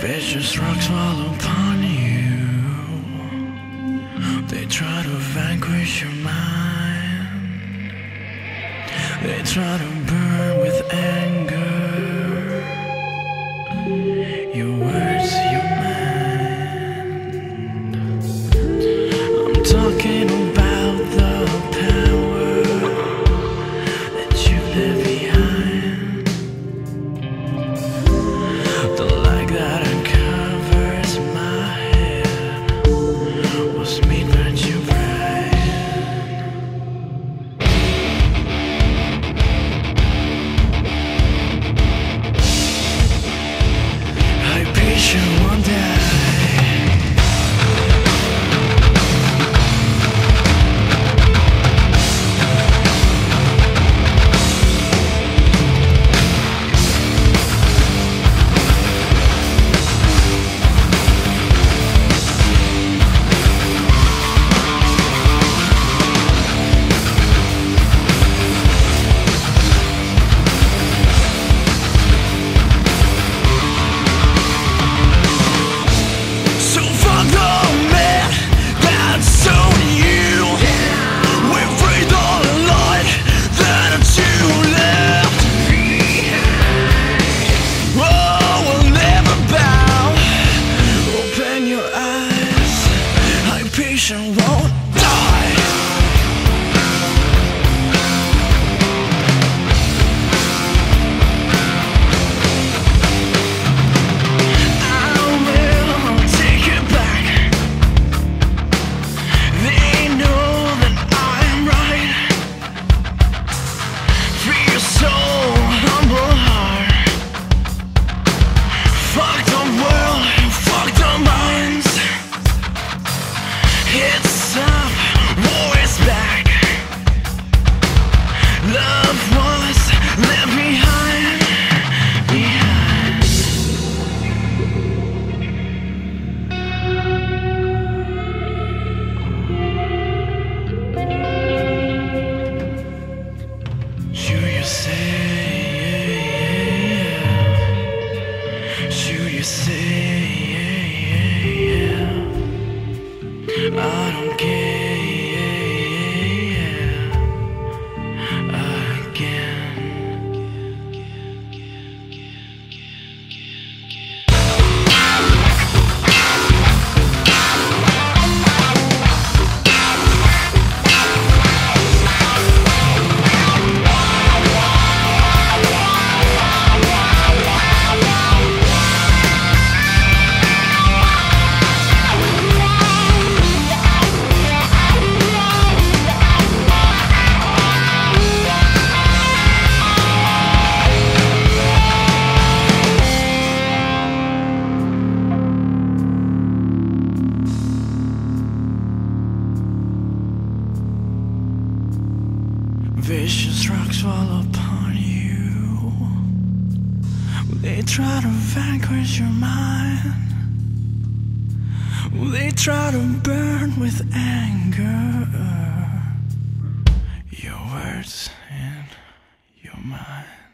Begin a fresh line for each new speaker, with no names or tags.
Vicious rocks fall upon you. They try to vanquish your mind. They try to burn with anger. Your words, your mind. I'm talking about the power that you left behind. Die. Say Vicious rocks fall upon you. They try to vanquish your mind. They try to burn with anger. Your words and your mind.